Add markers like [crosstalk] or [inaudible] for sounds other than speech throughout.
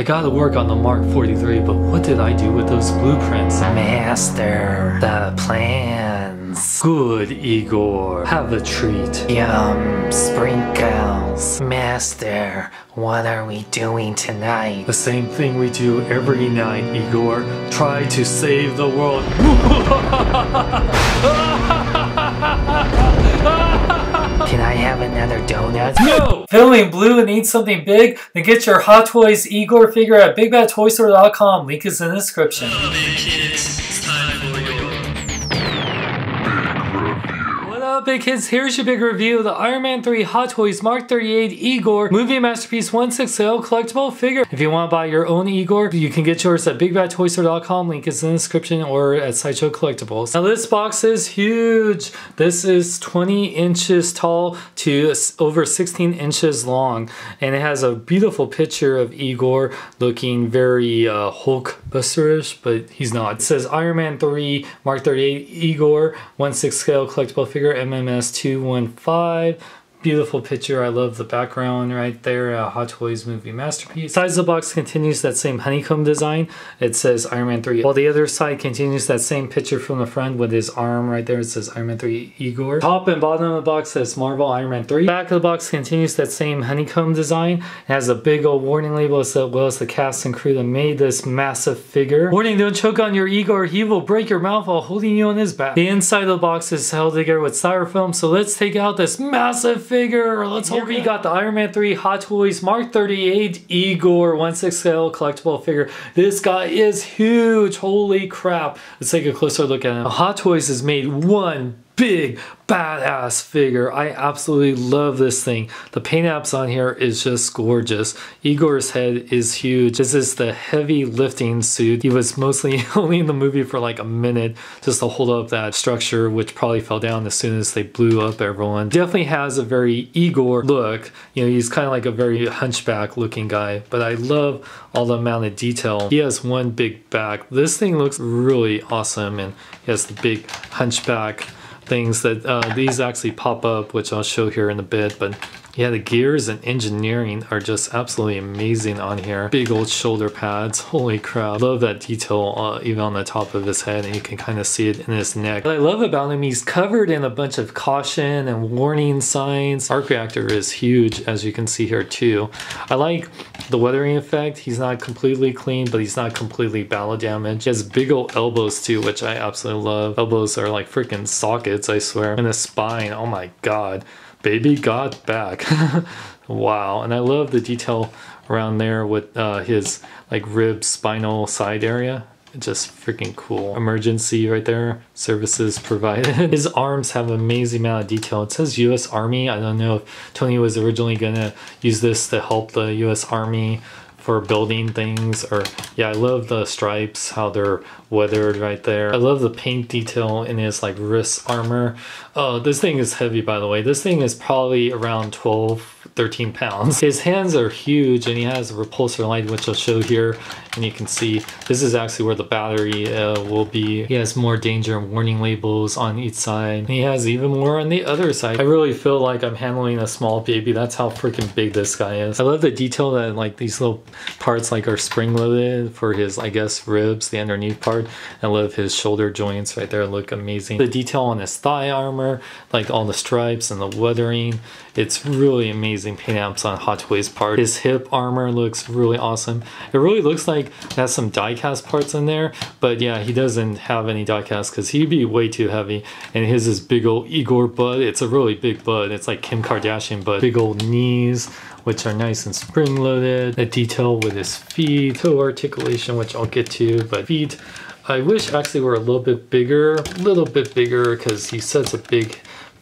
I gotta work on the Mark 43, but what did I do with those blueprints? Master, the plans. Good, Igor. Have a treat. Yum, sprinkles. Master, what are we doing tonight? The same thing we do every night, Igor. Try to save the world. [laughs] Can I have another donut? No! Feeling blue and need something big? Then get your Hot Toys Igor figure at BigBadToyStore.com. Link is in the description. Big kids? Here's your big review the Iron Man 3 Hot Toys Mark 38 Igor Movie Masterpiece 1/6 collectible figure. If you want to buy your own Igor, you can get yours at BigBadToyStore.com. Link is in the description or at Sideshow Collectibles. Now this box is huge. This is 20 inches tall to over 16 inches long, and it has a beautiful picture of Igor looking very uh, Hulkbusterish, but he's not. It says Iron Man 3 Mark 38 Igor 1/6 scale collectible figure MMS 215. Beautiful picture. I love the background right there. A Hot Toys movie masterpiece. Size of the box continues that same honeycomb design. It says Iron Man 3. While the other side continues that same picture from the front with his arm right there. It says Iron Man 3 Igor. Top and bottom of the box says Marvel Iron Man 3. Back of the box continues that same honeycomb design. It has a big old warning label as well as the cast and crew that made this massive figure. Warning, don't choke on your Igor. He will break your mouth while holding you on his back. The inside of the box is held together with styrofoam. So let's take out this massive figure. or Let's hope we got the Iron Man 3 Hot Toys Mark 38 Igor 1/6 scale collectible figure. This guy is huge. Holy crap. Let's take a closer look at him. Hot Toys has made one big badass figure. I absolutely love this thing. The paint apps on here is just gorgeous. Igor's head is huge. This is the heavy lifting suit. He was mostly [laughs] only in the movie for like a minute just to hold up that structure which probably fell down as soon as they blew up everyone. Definitely has a very Igor look. You know, he's kind of like a very hunchback looking guy, but I love all the amount of detail. He has one big back. This thing looks really awesome and he has the big hunchback things that uh, these actually pop up, which I'll show here in a bit. But yeah, the gears and engineering are just absolutely amazing on here. Big old shoulder pads. Holy crap. Love that detail uh, even on the top of his head and you can kind of see it in his neck. What I love about him, he's covered in a bunch of caution and warning signs. Arc reactor is huge as you can see here too. I like the weathering effect. He's not completely clean, but he's not completely battle damaged. He has big old elbows too, which I absolutely love. Elbows are like freaking sockets, I swear. And the spine, oh my god baby got back. [laughs] wow. And I love the detail around there with uh, his like rib spinal side area. Just freaking cool. Emergency right there. Services provided. [laughs] His arms have an amazing amount of detail. It says US Army. I don't know if Tony was originally gonna use this to help the US Army for building things or yeah I love the stripes how they're weathered right there. I love the paint detail in his like wrist armor. Oh this thing is heavy by the way. This thing is probably around 12 13 pounds. His hands are huge and he has a repulsor light which I'll show here and you can see this is actually where the battery uh, will be. He has more danger and warning labels on each side. He has even more on the other side. I really feel like I'm handling a small baby. That's how freaking big this guy is. I love the detail that like these little parts like are spring loaded for his I guess ribs the underneath part. I love his shoulder joints right there. Look amazing. The detail on his thigh armor like all the stripes and the weathering it's really amazing paint apps on Hot Toys part. His hip armor looks really awesome. It really looks like it has some die-cast parts in there but yeah he doesn't have any die-cast because he'd be way too heavy. And his is big old Igor butt. It's a really big butt. It's like Kim Kardashian butt big old knees which are nice and spring loaded. The detail with his feet, toe articulation, which I'll get to, but feet, I wish actually were a little bit bigger, a little bit bigger because he's such a big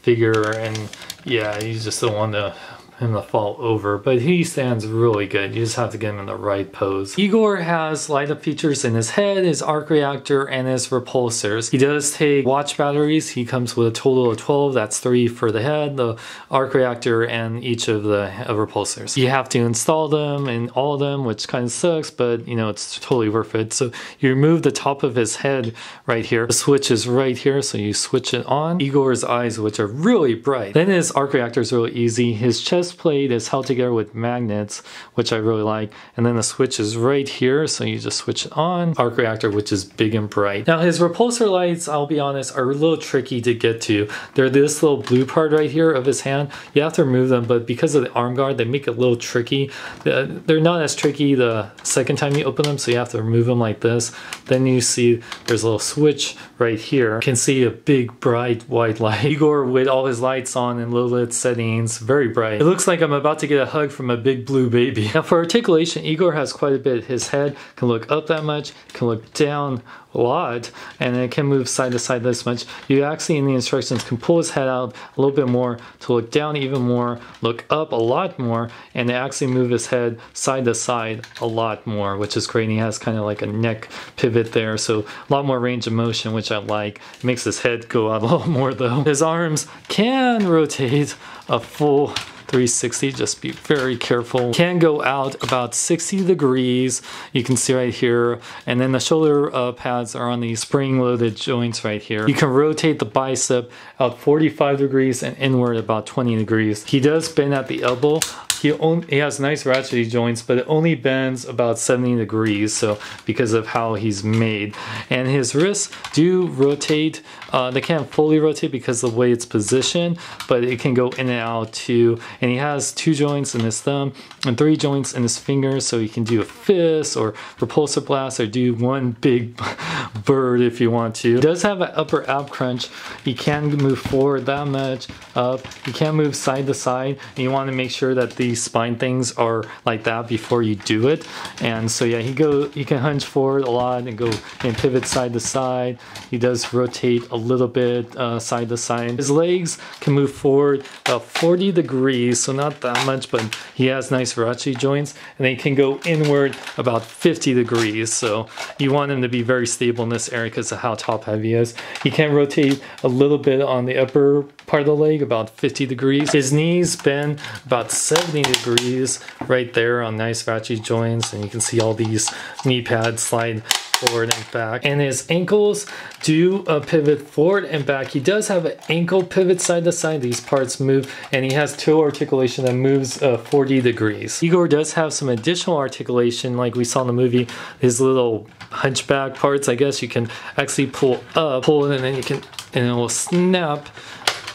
figure and yeah, he's just the one to him to fall over, but he stands really good. You just have to get him in the right pose. Igor has light up features in his head, his arc reactor, and his repulsors. He does take watch batteries. He comes with a total of 12. That's three for the head, the arc reactor, and each of the uh, repulsors. You have to install them and all of them, which kind of sucks, but you know, it's totally worth it. So you remove the top of his head right here. The switch is right here, so you switch it on. Igor's eyes, which are really bright. Then his arc reactor is really easy. His chest chest plate is held together with magnets, which I really like. And then the switch is right here, so you just switch it on. Arc reactor, which is big and bright. Now his repulsor lights, I'll be honest, are a little tricky to get to. They're this little blue part right here of his hand. You have to remove them, but because of the arm guard, they make it a little tricky. They're not as tricky the second time you open them, so you have to remove them like this. Then you see there's a little switch right here. You can see a big bright white [laughs] light. Igor with all his lights on and low lit settings, very bright. It looks like I'm about to get a hug from a big blue baby. Now [laughs] for articulation, Igor has quite a bit. His head can look up that much, can look down a lot and it can move side to side this much. You actually in the instructions can pull his head out a little bit more to look down even more, look up a lot more, and actually move his head side to side a lot more, which is great. And he has kind of like a neck pivot there, so a lot more range of motion, which I like. It makes his head go out [laughs] a little more though. His arms can rotate a full 360 just be very careful. Can go out about 60 degrees you can see right here. And then the shoulder uh, pads are on the spring loaded joints right here. You can rotate the bicep out 45 degrees and inward about 20 degrees. He does bend at the elbow he only he has nice ratchety joints, but it only bends about 70 degrees. So because of how he's made, and his wrists do rotate. Uh, they can't fully rotate because of the way it's positioned, but it can go in and out too. And he has two joints in his thumb and three joints in his fingers, so he can do a fist or repulsor blast or do one big [laughs] bird if you want to. He does have an upper ab crunch. He can move forward that much up. He can move side to side. And you want to make sure that the spine things are like that before you do it. And so yeah, he go he can hunch forward a lot and go and pivot side to side. He does rotate a little bit uh, side to side. His legs can move forward about 40 degrees, so not that much, but he has nice ratchety joints, and they can go inward about 50 degrees. So you want him to be very stable in this area because of how top heavy he is. He can rotate a little bit on the upper part of the leg, about 50 degrees. His knees bend about 70 degrees right there on nice ratchety joints, and you can see all these knee pads slide forward and back. And his ankles do a pivot forward and back. He does have an ankle pivot side to side. These parts move, and he has toe articulation that moves uh, 40 degrees. Igor does have some additional articulation, like we saw in the movie. His little hunchback parts, I guess you can actually pull up, pull it, and then you can, and it will snap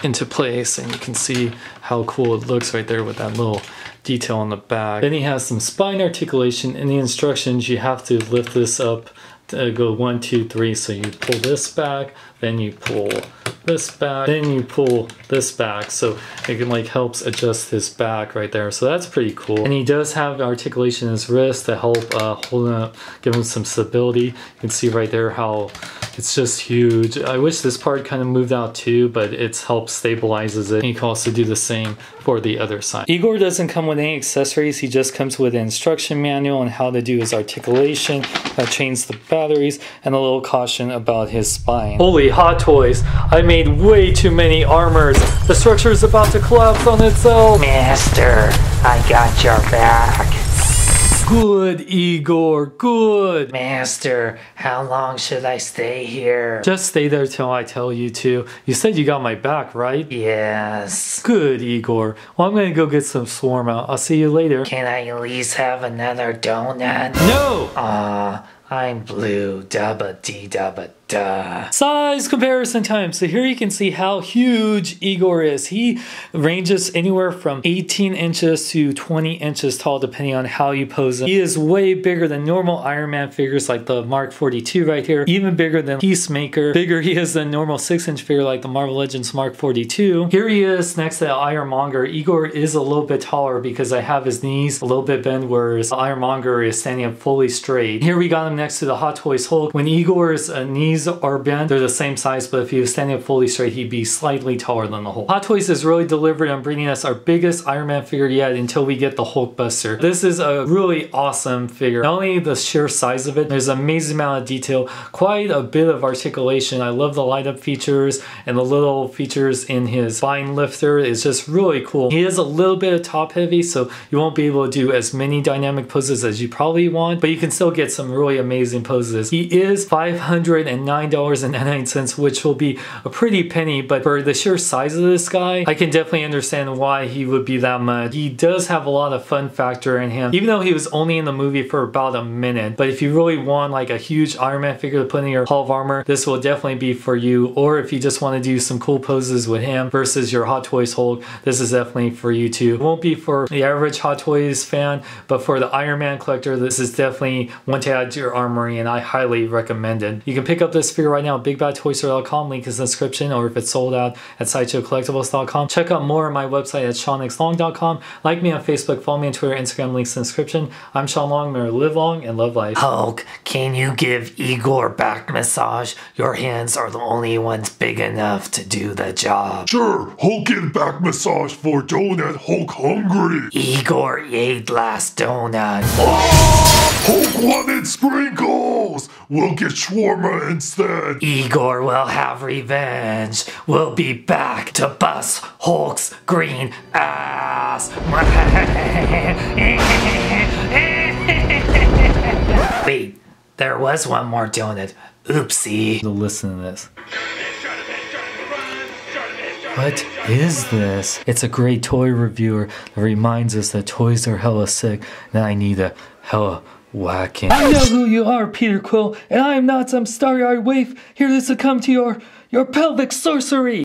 into place and you can see how cool it looks right there with that little detail on the back. Then he has some spine articulation. In the instructions, you have to lift this up to go one, two, three. So you pull this back, then you pull this back, then you pull this back. So it can like helps adjust his back right there. So that's pretty cool. And he does have articulation in his wrist to help uh, hold him up, give him some stability. You can see right there how it's just huge. I wish this part kind of moved out too, but it helps stabilizes it. And you can also do the same for the other side. Igor doesn't come with any accessories. He just comes with an instruction manual on how to do his articulation, how to change the batteries, and a little caution about his spine. Holy Hot Toys, I made way too many armors. The structure is about to collapse on itself. Master, I got your back. Good, Igor, good. Master, how long should I stay here? Just stay there till I tell you to. You said you got my back, right? Yes. Good, Igor. Well, I'm gonna go get some Shawarma. I'll see you later. Can I at least have another donut? No! Aw, I'm blue. Dubba dee dubba Duh. Size comparison time. So here you can see how huge Igor is. He ranges anywhere from 18 inches to 20 inches tall depending on how you pose him. He is way bigger than normal Iron Man figures like the Mark 42 right here. Even bigger than Peacemaker. Bigger he is than normal 6 inch figure like the Marvel Legends Mark 42. Here he is next to Ironmonger. Igor is a little bit taller because I have his knees a little bit bent whereas Ironmonger is standing up fully straight. Here we got him next to the Hot Toys Hulk. When Igor's uh, knees are bent. They're the same size, but if he was standing up fully straight, he'd be slightly taller than the Hulk. Hot Toys is really delivered on bringing us our biggest Iron Man figure yet until we get the Hulkbuster. This is a really awesome figure. Not only the sheer size of it, there's an amazing amount of detail, quite a bit of articulation. I love the light up features and the little features in his spine lifter. It's just really cool. He is a little bit top heavy, so you won't be able to do as many dynamic poses as you probably want, but you can still get some really amazing poses. He is 500 $9.99, which will be a pretty penny, but for the sheer size of this guy, I can definitely understand why he would be that much. He does have a lot of fun factor in him, even though he was only in the movie for about a minute. But if you really want like a huge Iron Man figure to put in your Hall of Armor, this will definitely be for you. Or if you just want to do some cool poses with him versus your Hot Toys Hulk, this is definitely for you too. It won't be for the average Hot Toys fan, but for the Iron Man collector, this is definitely one to add to your armory and I highly recommend it. You can pick up this figure right now at bigbadtoystore.com, link is in the description, or if it's sold out at sideshowcollectibles.com. Check out more on my website at seanxlong.com. Like me on Facebook, follow me on Twitter, Instagram, links in the description. I'm Sean Long, may live long and love life. Hulk, can you give Igor back massage? Your hands are the only ones big enough to do the job. Sure, Hulk get back massage for donut Hulk hungry. Igor ate last donut. Oh, Hulk wanted sprinkles. We'll get shawarma instead. Igor will have revenge. We'll be back to bust Hulk's green ass. [laughs] Wait, there was one more donut. Oopsie. To listen to this. What is this? It's a great toy reviewer that reminds us that toys are hella sick and I need a hella whacking. I know who you are, Peter Quill, and I am not some starry-eyed waif here to succumb to your your pelvic sorcery.